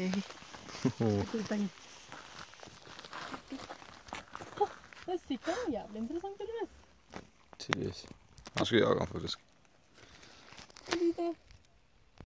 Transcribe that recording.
Hey. Aspetta Oh, der sitter noe jævlig interessant, tydeligvis. Tydeligvis. Han skulle jage han faktisk. Fordi det